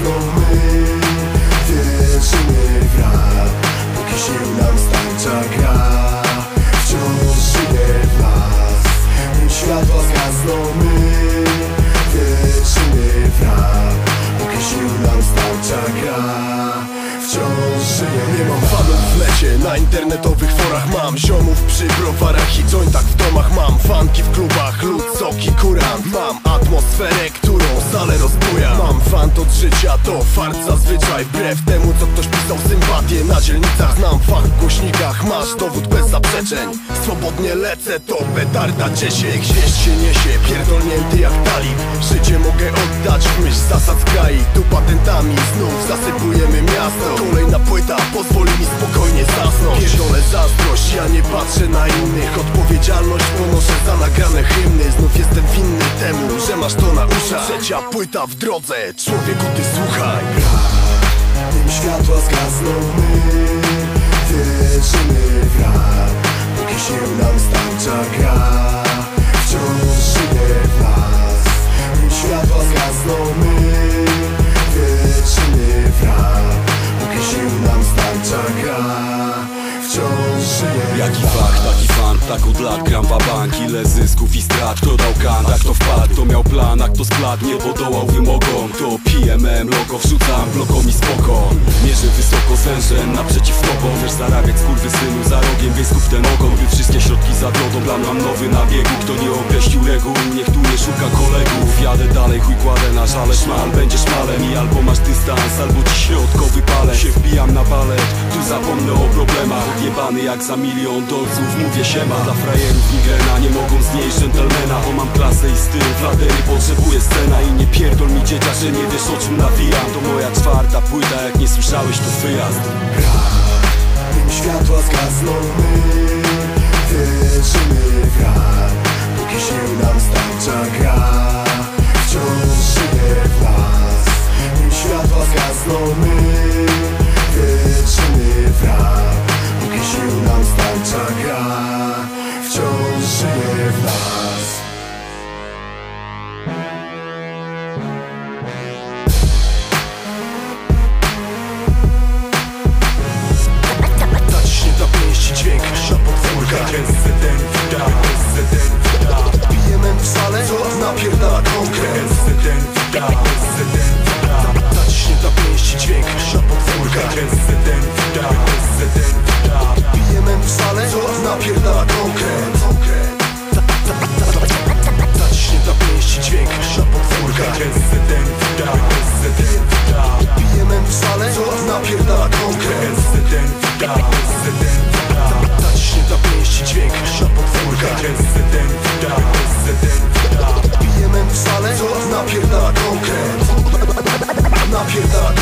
znów my Tyczymy wra Póki sił nam starcza gra. Wciąż żyje w nas. Nim światła zgasną my Tyczymy wra Póki sił nam starcza gra. Wciąż żyję Nie mam fanów w lecie, na internetowych forach mam Ziomów przy browarach i jointach w domach mam. Fanki w klubach, lud, soki, kurant Mam atmosferę, która salę rozbuja Mam fant od życia, to fart zazwyczaj. Wbrew temu, co ktoś pisał sympatię na dzielnicach. Znam fach w głośnikach, masz dowód bez zaprzeczeń. Swobodnie lecę, to petarda ciesie Gwieźdź się niesie, pierdolnięty jak talib. Życie mogę oddać w myśl zasad zgrai Tu patentami znów zasypujemy miasto. Kolejna płyta pozwoli mi spokojnie zasnąć. Pierdolę zazdrość, ja nie patrzę na innych. Odpowiedzialność ponoszę za nagrane hymny. Znów jestem winny temu, że masz to na uszach. Trzecia płyta w drodze, człowieku ty słuchaj. Nim światła zgasną my Wierzymy w rap. Póki sił nam starcza gra Wciąż żyje w nas. Nim światła zgasną my Wierzymy w rap. Póki sił nam starcza gra Wciąż żyje w Jaki fach, taki fan, tak od lat gram bank. Ile zysków i strat, kto dał kan, a kto wpadł Kto miał plan, a kto skladł, nie podołał wymogom To PMM, logo wrzucam, blokom i spoko. Mierzę wysoko zężem, naprzeciw tobą. Wiesz zarabiać synu za rogiem, kup ten ogon. By wszystkie środki zawiodą, plan mam nowy na biegu. Kto nie określił reguł, niech tu nie szuka kolegów Jadę dalej, chuj kładę na żale. Szmal, będzie szmalem i albo masz dystans, albo ci środkowy palec Się wbijam na balet, tu zapomnę o problemach. Jebany jak za milion dolców, mówię siema. Dla frajerów migrena, nie mogą znieść dżentelmena Bo mam klasę i styl, flatery potrzebuję scena I nie pierdol mi dziecia, że nie wiesz o czym nawijam. To moja czwarta płyta, jak nie słyszałeś to wyjazd. Nim światła zgasną my Wierzymy w zgasną my Wierzymy w rap Póki sił nam starcza gra Wciąż żyje w nas. Zaciśnie ta pięści dźwięk na podwórkach Pijemy w salę, co napierdala konkret. Zaciśnie pięści dźwięk na podwórkach Pijemy w salę, co napierdala konkret. Zaciśnie ta pięści dźwięk na podwórkach Pijemy w salę, co napierdala konkret. Zaciśnie ta pięści dźwięk na podwórkach Pijemy w salę, co napierdala konkret. Napierdala